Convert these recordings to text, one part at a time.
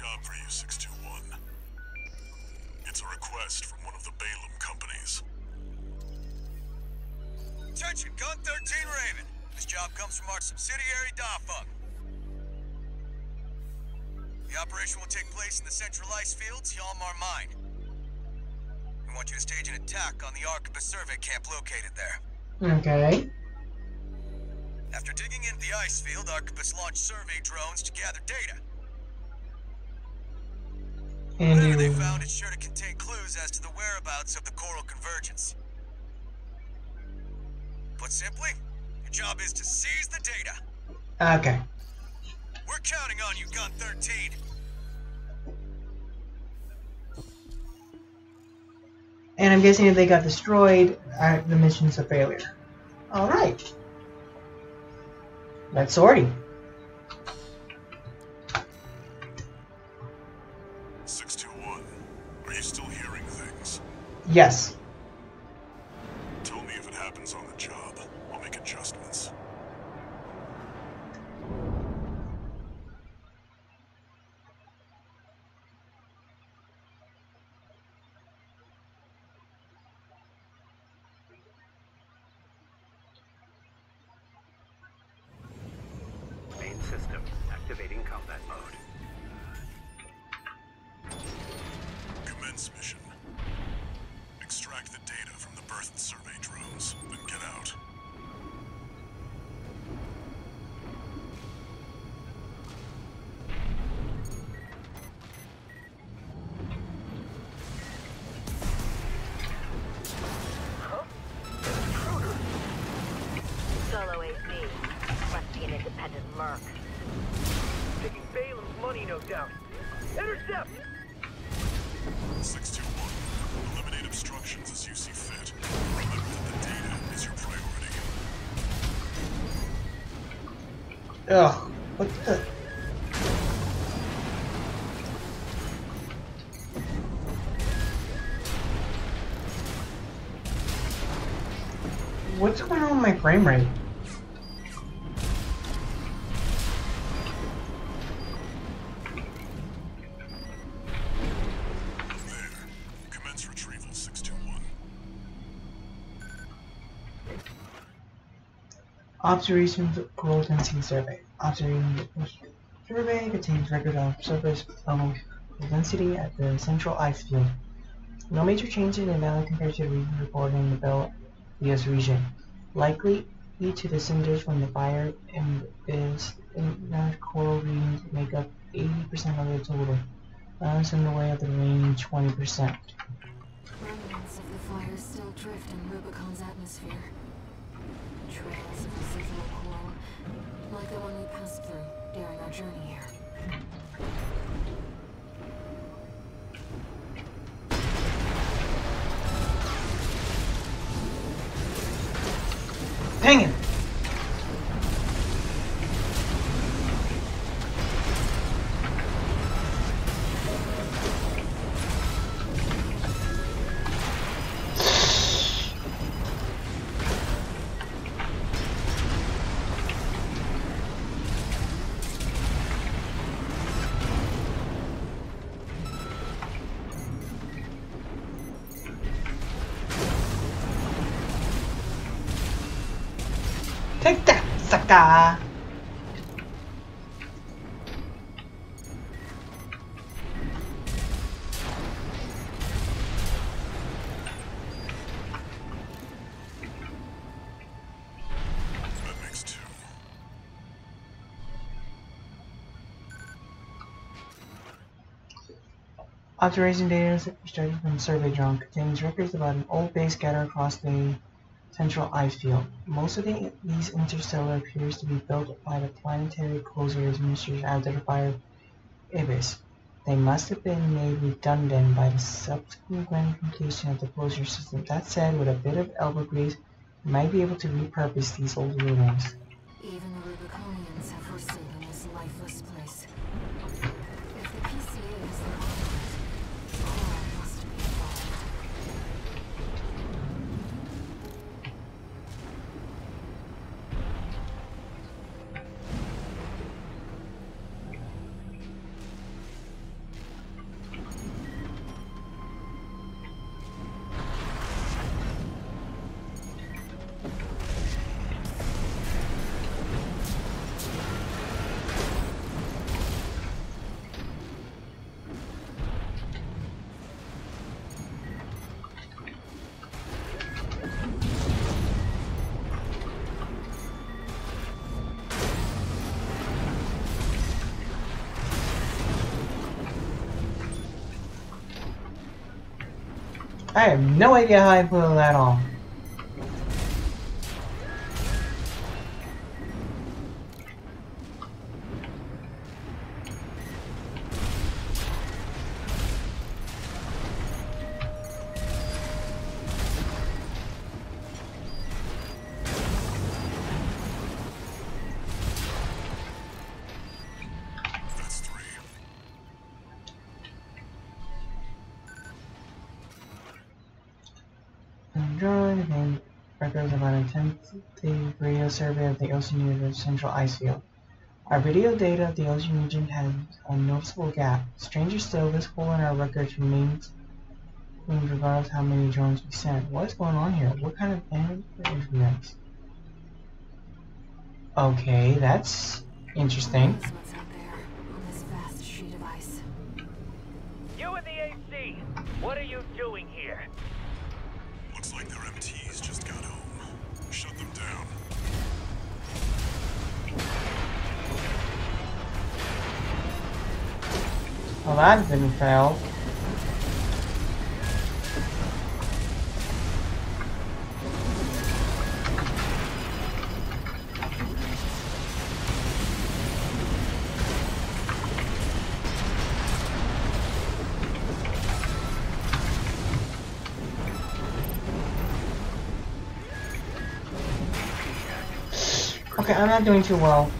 job for you, 621. It's a request from one of the Balam companies. Attention, Gun 13 Raven. This job comes from our subsidiary, Dafeng. The operation will take place in the central ice fields, Yalmar Mine. We want you to stage an attack on the Arquebus survey camp located there. Okay. After digging into the ice field, Arquebus launched survey drones to gather data. And Whatever they found is sure to contain clues as to the whereabouts of the Coral Convergence. Put simply, your job is to seize the data. Okay. We're counting on you, Gun 13. And I'm guessing if they got destroyed, uh, the mission's a failure. Alright. That's sorting. Are you still hearing things? Yes. Ugh. What the? What's going on with my frame rate? Observations of coral density survey. Observation survey contains record of surface level density at the central ice field. No major changes in the value compared to the region reported in the Bell US region. Likely due to the cinders from the fire and is in coral readings make up 80% of the total. Uh, Balance in the way of the remaining 20%. Remnants of the fire still drift in Rubicon's atmosphere. Trails of residual coral, like the one we passed through during our journey here. Dang it! That. Observation data extracted from survey drone contains records about an old base scattered across the central ice field. Most of the, these interstellar appears to be built by the planetary closure after the Ibis. They must have been made redundant by the subsequent completion of the closure system. That said, with a bit of elbow grease, you might be able to repurpose these old ruins. Even Rubiconians have forsaken this lifeless I have no idea how I put that on. A 10th radio survey of the ocean near the central ice field. Our video data of the ocean region has a noticeable gap. Stranger still, this hole in our records remains remains regardless of how many drones we send. What is going on here? What kind of damage is this? Okay, that's interesting. What's out there on this vast sheet of ice. You and the AC! What are you doing here? Well, that didn't fail. Okay, I'm not doing too well.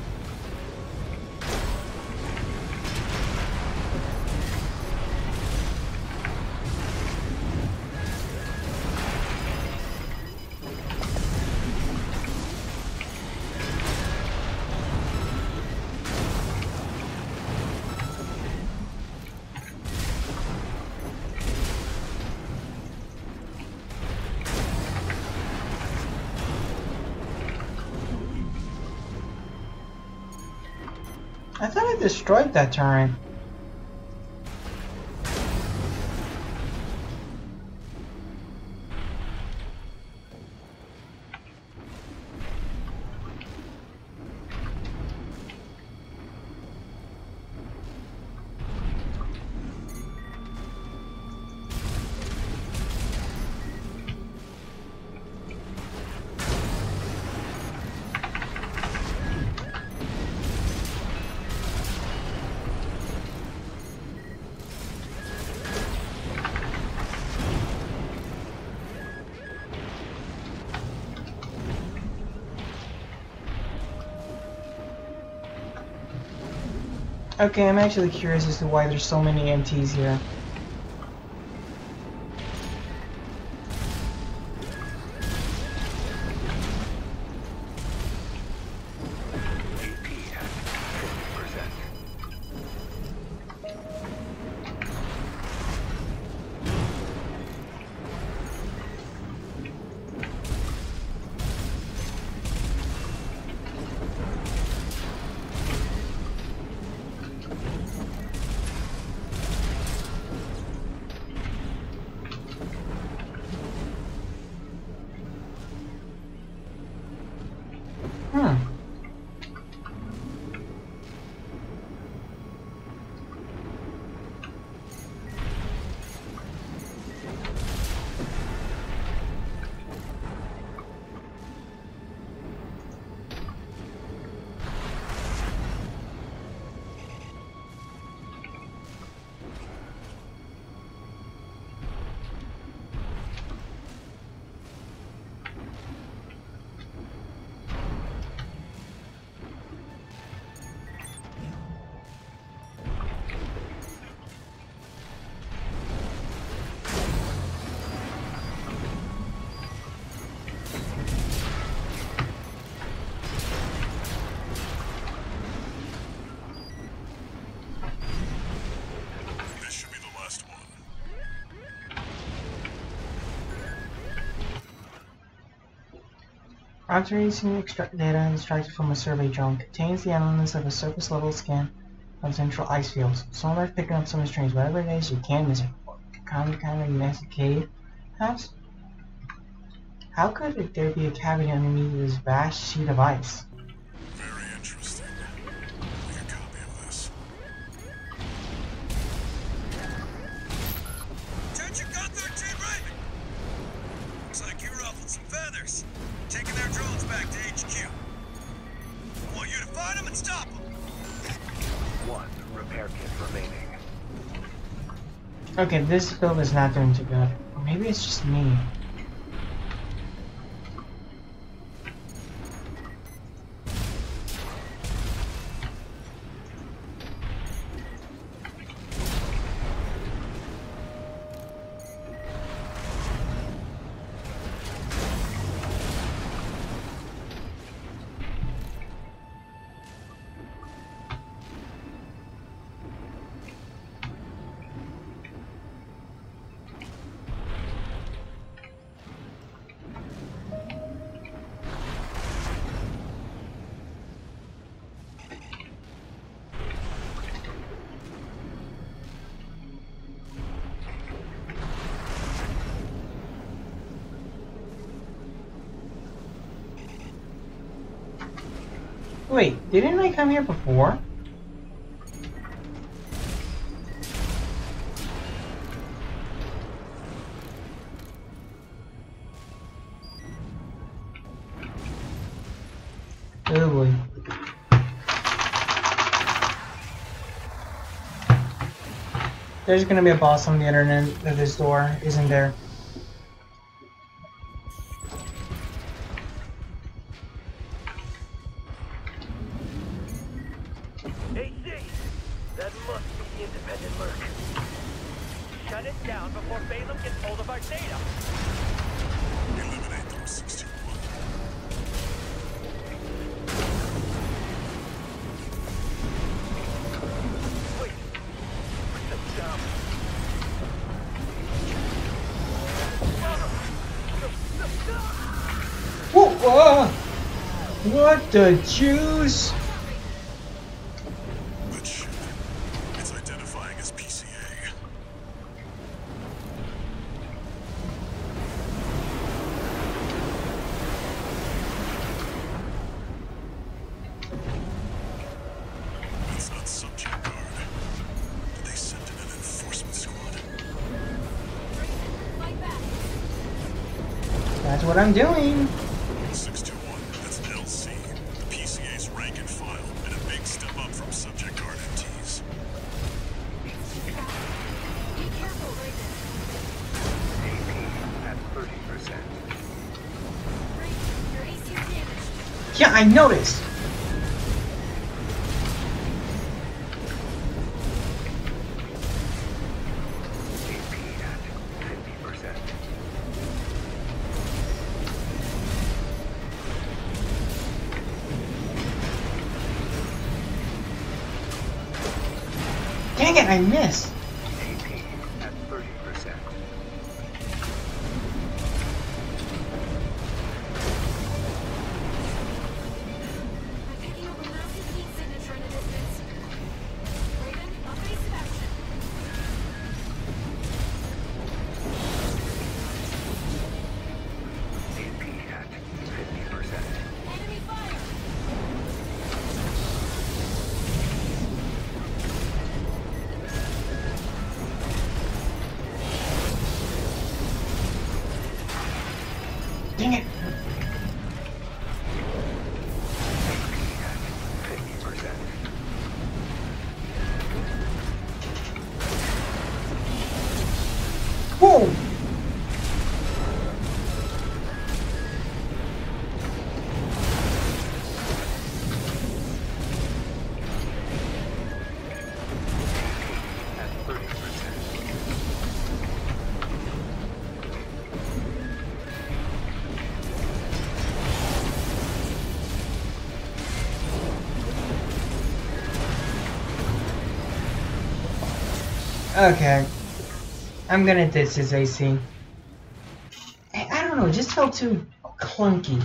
Destroyed that turret. Okay, I'm actually curious as to why there's so many MTs here. Observation extract data extracted from a survey drone contains the elements of a surface level scan of central ice fields. Sonar's picking up some strange whatever it is you can't miss it. Of kind of massive cave house? How could there be a cavity underneath this vast sheet of ice? Okay, this build is not doing too good. Maybe it's just me. Wait, didn't I come here before? Oh boy. There's gonna be a boss on the internet at this door, isn't there? What the juice? Dang it, I missed. Okay. I'm gonna ditch this AC. I, I don't know, it just felt too clunky.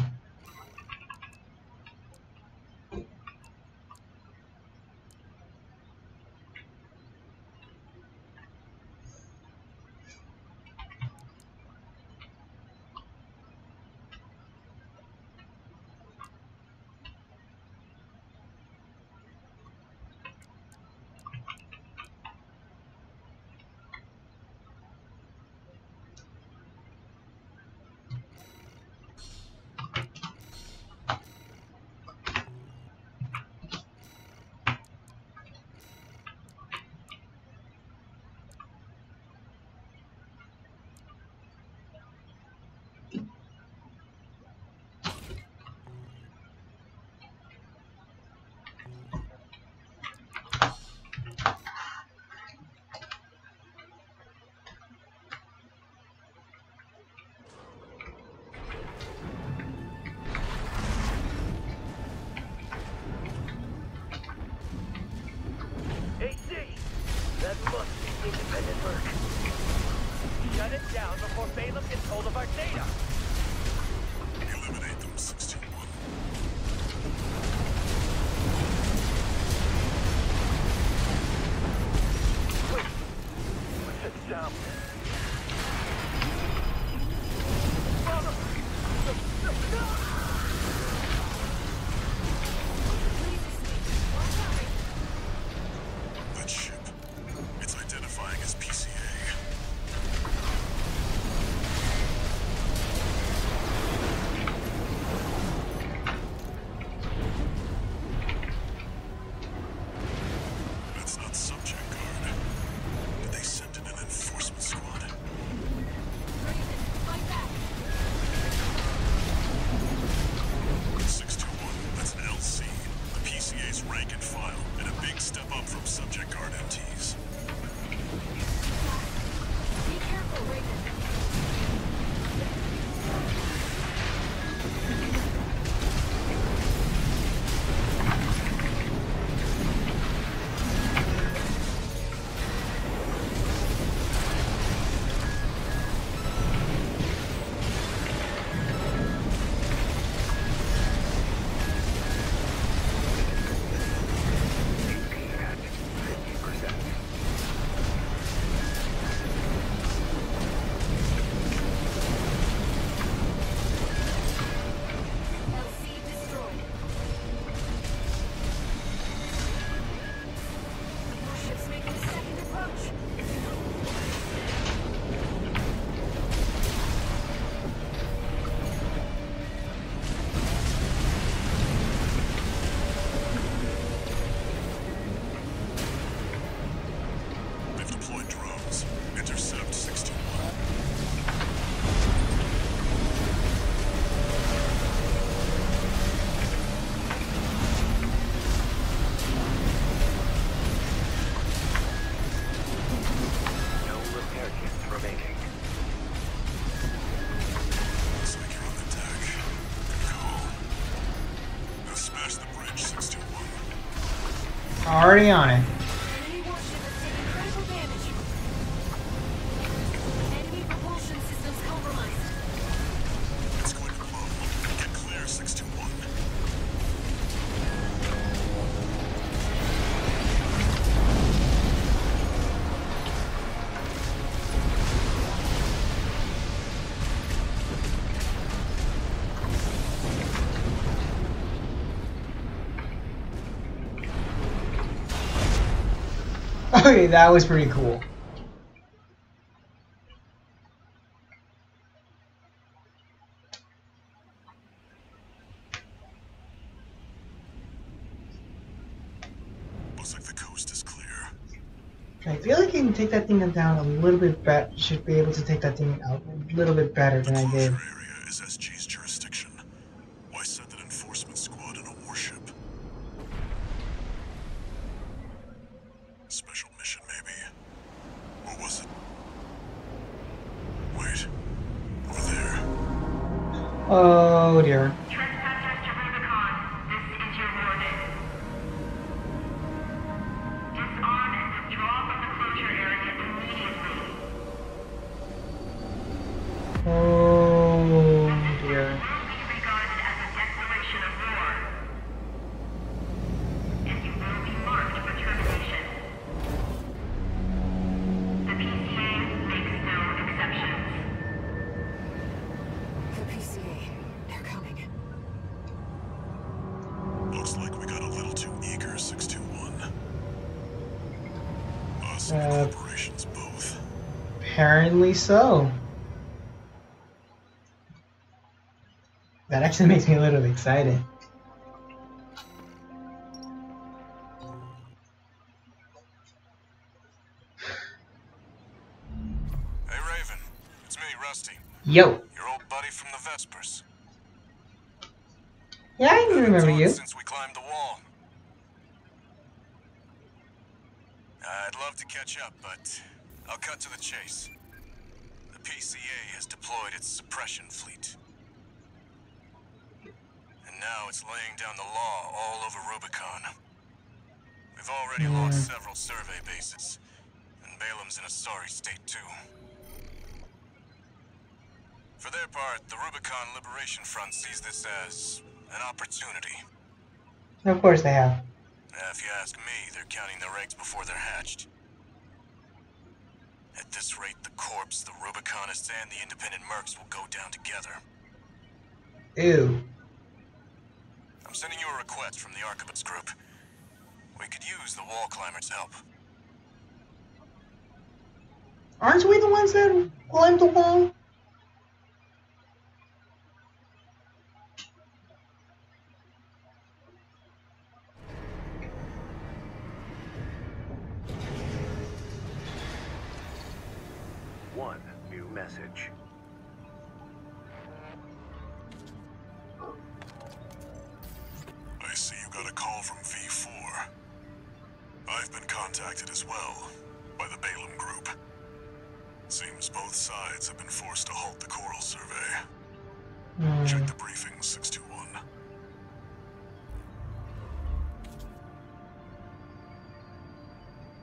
Already on it. Okay, that was pretty cool. Looks like the coast is clear. I feel like I can take that thing down a little bit better. Should be able to take that thing out a little bit better than I did. Uh, corporations both. Apparently so. That actually makes me a little excited. Hey, Raven. It's me, Rusty. Yo. Your old buddy from the Vespers. Yeah, I remember you. Since we climbed the wall. I'd love to catch up, but I'll cut to the chase. The PCA has deployed its suppression fleet. And now it's laying down the law all over Rubicon. We've already lost several survey bases, and Balam's in a sorry state too. For their part, the Rubicon Liberation Front sees this as an opportunity. Of course they have. Uh, If you ask me, they're counting their eggs before they're hatched. At this rate, the Corps, the Rubiconists, and the Independent Mercs will go down together. Ew. I'm sending you a request from the Arquebus Group. We could use the wall climbers' help. Aren't we the ones that climbed the wall? One new message. I see you got a call from V4. I've been contacted as well by the Balam Group. Seems both sides have been forced to halt the coral survey. Hmm. Check the briefing, 621.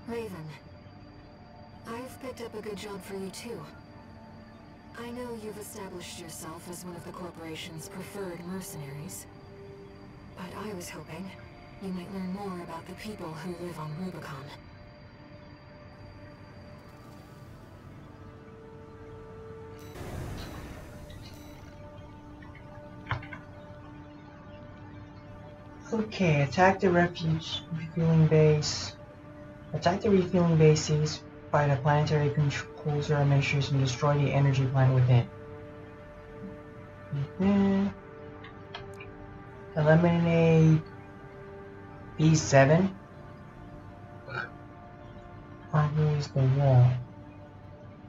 Raven. I've picked up a good job for you too. I know you've established yourself as one of the corporation's preferred mercenaries. But I was hoping you might learn more about the people who live on Rubicon. Okay, attack the refuge refueling base. Attack the refueling bases by the planetary controls or measures and destroy the energy plant within. Eliminate B7. Harvest the wall.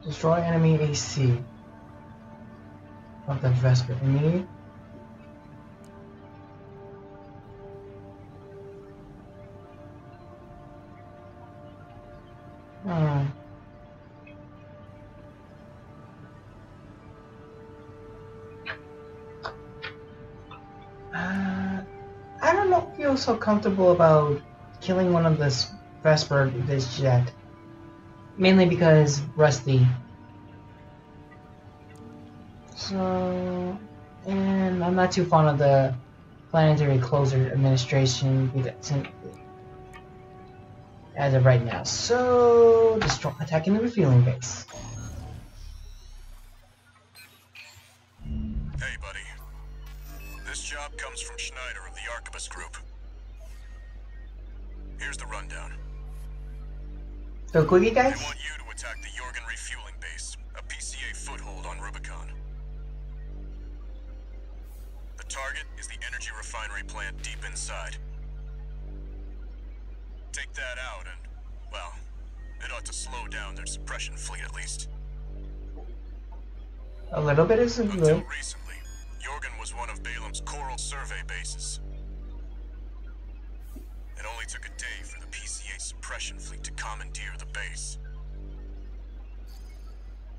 Destroy enemy AC of the Vesper. Immediate so comfortable about killing one of this Vesper this jet. Mainly because Rusty. So, and I'm not too fond of the planetary closure administration as of right now. So, destroy, attacking the refueling base. Hey, buddy. This job comes from Schneider of the Arquebus Group. Here's the rundown. So, quickie They guys. want you to attack the Jorgen refueling base, a PCA foothold on Rubicon. The target is the energy refinery plant deep inside. Take that out and, well, it ought to slow down their suppression fleet at least. A little bit is Until good. recently, Jorgen was one of Balam's coral survey bases. It only took a day for the PCA suppression fleet to commandeer the base.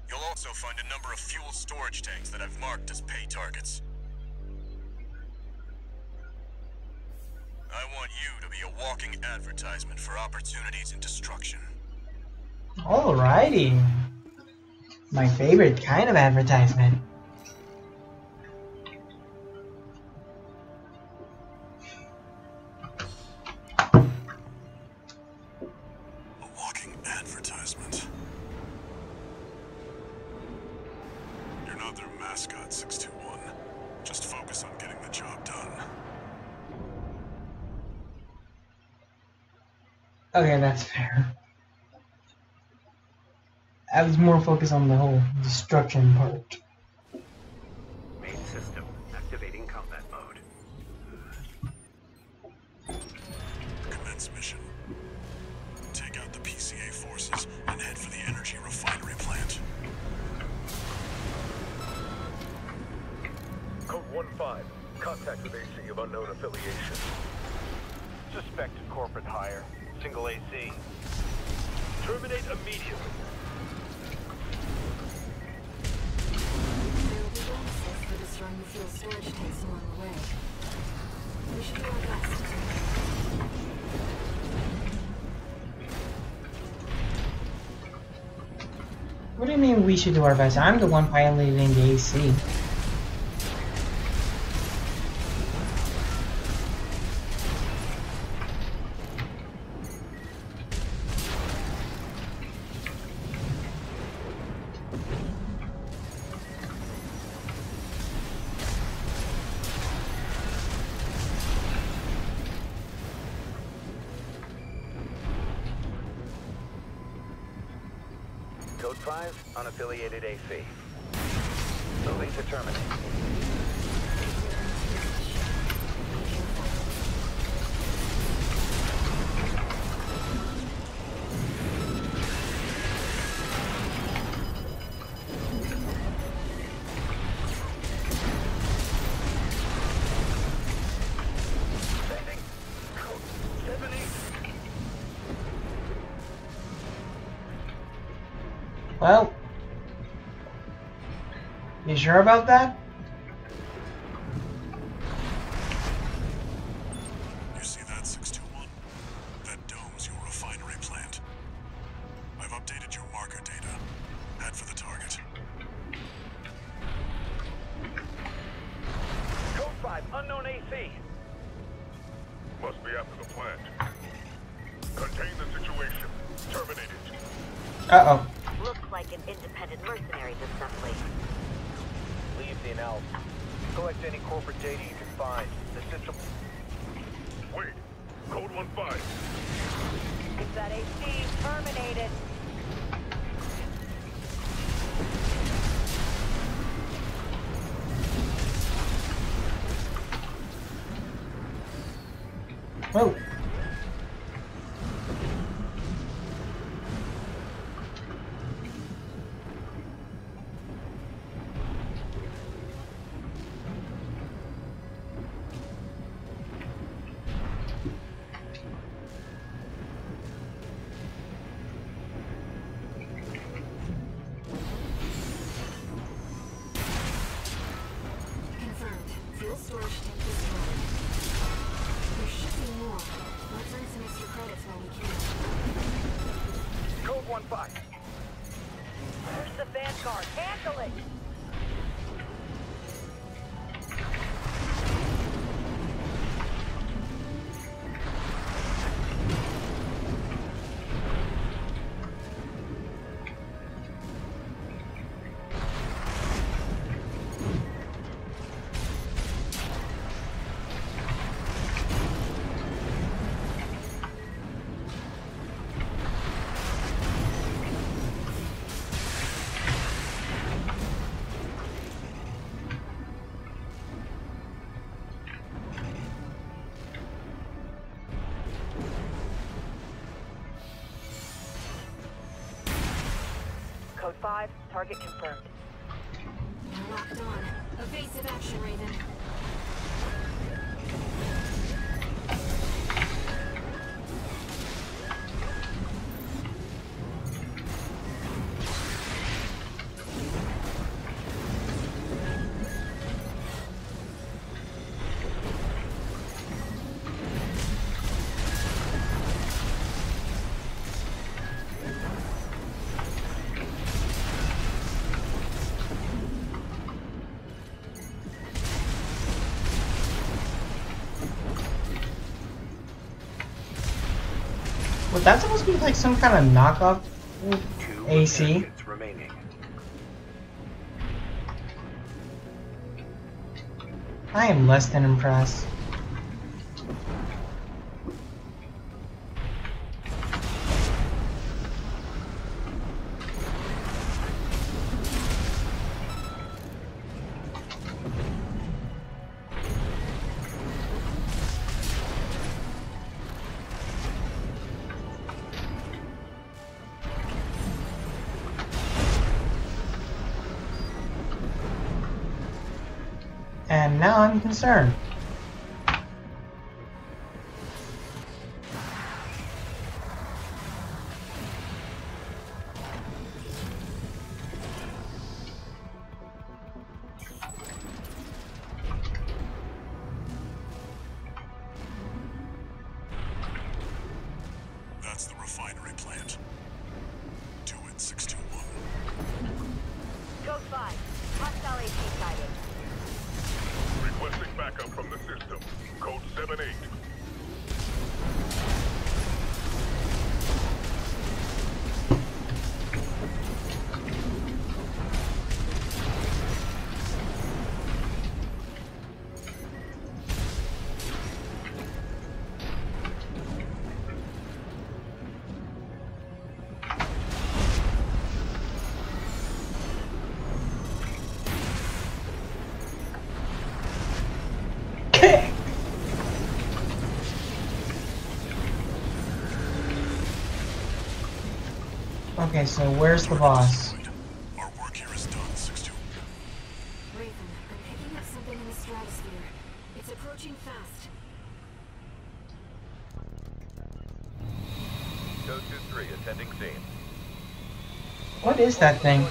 You'll also find a number of fuel storage tanks that I've marked as pay targets. I want you to be a walking advertisement for opportunities in destruction. Alrighty. My favorite kind of advertisement. Destruction What do you mean we should do our best? I'm the one piloting the AC. You sure about that? 5, target confirmed. Locked on. Evasive action, Raven. That supposed to be like some kind of knockoff Two AC? remaining. I am less than impressed. And now I'm concerned. Okay, so where's the boss? Our work here is done, 621. Raven, I'm picking up something in the stratosphere. It's approaching fast. Code 2-3, attending scene. What is that thing?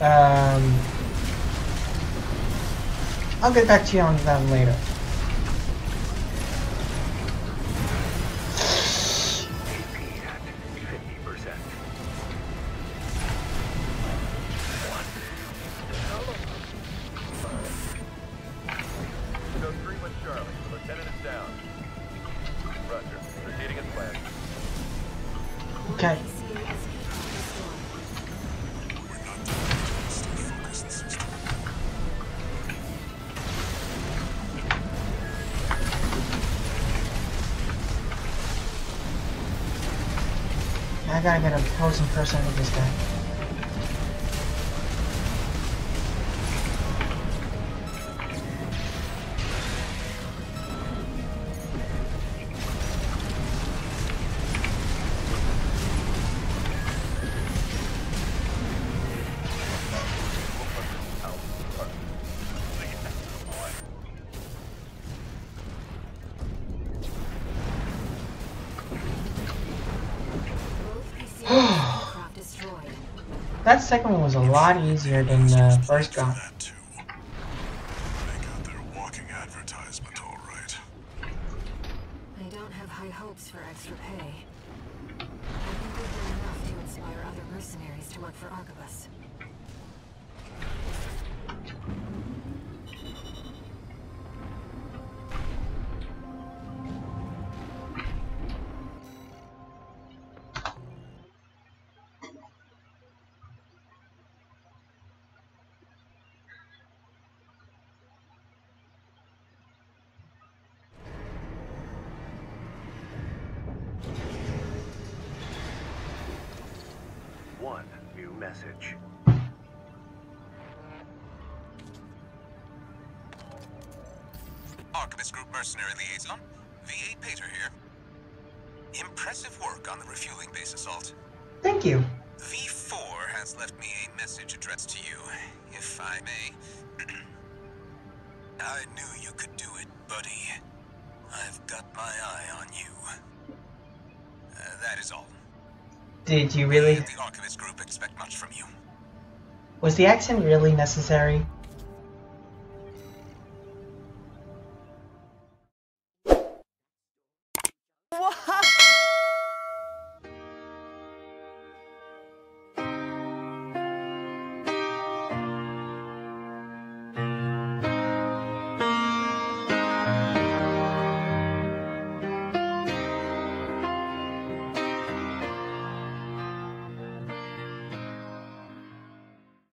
Um, I'll get back to you on that later. Get That second one was a lot easier than the first Do message. Arquebus Group Mercenary Liaison, V8 Pater here. Impressive work on the refueling base assault. Thank you. V4 has left me a message addressed to you, if I may. I knew you could do it, buddy. I've got my eye on you. Uh, that is all. Did you really? at the Arquebus Group expect much from you. Was the accent really necessary?